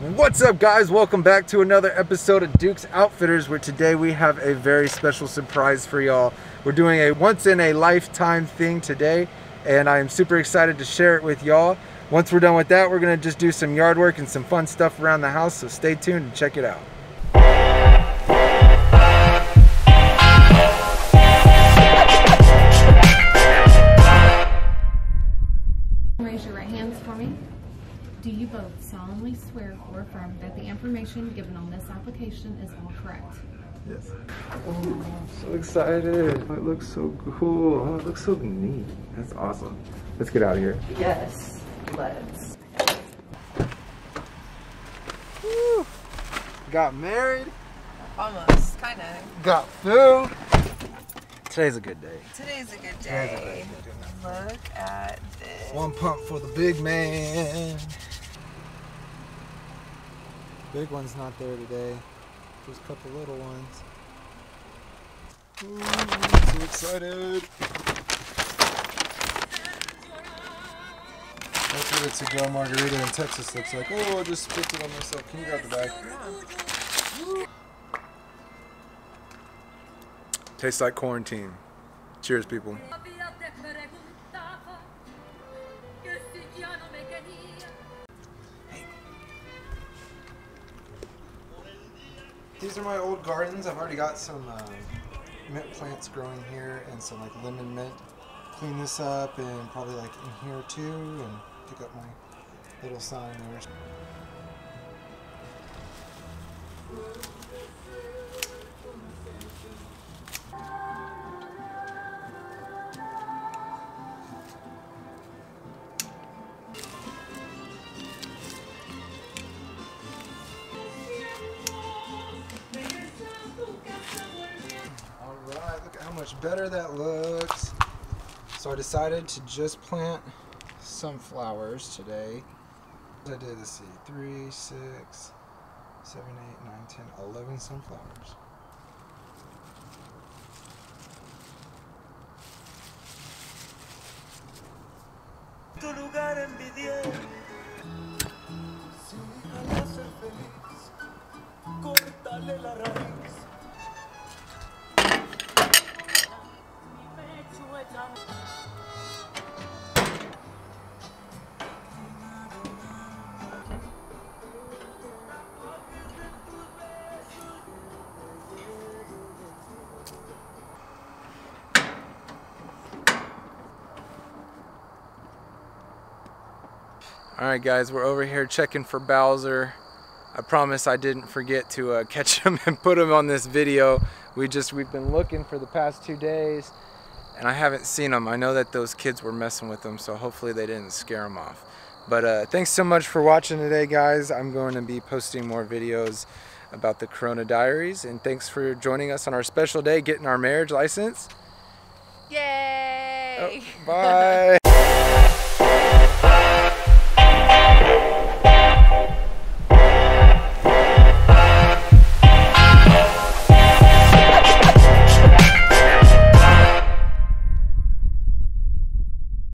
What's up guys? Welcome back to another episode of Duke's Outfitters where today we have a very special surprise for y'all. We're doing a once in a lifetime thing today and I am super excited to share it with y'all. Once we're done with that, we're gonna just do some yard work and some fun stuff around the house, so stay tuned and check it out. Do you both solemnly swear or affirm that the information given on this application is all correct? Yes. Oh, I'm so excited. Oh, it looks so cool. Oh, it looks so neat. That's awesome. Let's get out of here. Yes, let's. Woo. Got married. Almost, kind of. Got food. Today's a good day. Today's a good Today's a good day. Look at this. One pump for the big man. Big one's not there today. Just a couple little ones. Ooh, I'm so excited. That's what a to-go margarita in Texas looks like. Oh, I just spit it on myself. Can you grab the bag? Tastes like quarantine. Cheers, people. These are my old gardens. I've already got some uh, mint plants growing here and some like lemon mint. Clean this up and probably like in here too and pick up my little sign there. How much better that looks. So I decided to just plant some flowers today. I did, let's see, three, six, seven, eight, nine, ten, eleven sunflowers. tu lugar feliz, córtale la raíz. Alright guys, we're over here checking for Bowser. I promise I didn't forget to uh, catch him and put him on this video. We just, we've been looking for the past two days and I haven't seen him. I know that those kids were messing with him, so hopefully they didn't scare him off. But uh, thanks so much for watching today, guys. I'm going to be posting more videos about the Corona Diaries, and thanks for joining us on our special day, getting our marriage license. Yay! Oh, bye.